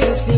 por.